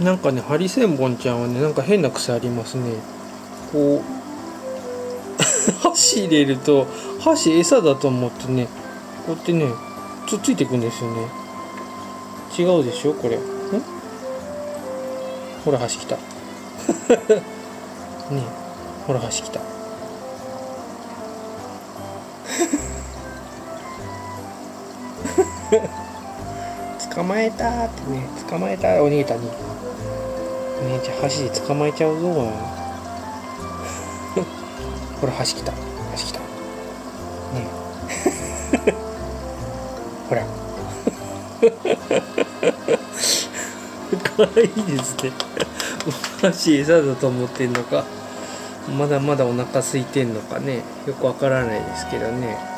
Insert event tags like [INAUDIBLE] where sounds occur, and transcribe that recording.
なんかねハリセンボンちゃんはねなんか変な癖ありますね。こう [LAUGHS] 箸入れると箸餌だと思ってねこうやってねつっついていくんですよね。違うでしょ？これ。ん？ほら箸きた。[LAUGHS] ねほら箸きた。[LAUGHS] 捕まえたってね捕まえたお兄たに。ねじゃあ箸で捕まえちゃうぞ。[LAUGHS] ほら箸きた。箸きた。ね [LAUGHS] ほら。[LAUGHS] かわいいですね。箸餌だと思ってんのか。まだまだお腹空いてんのかね。よくわからないですけどね。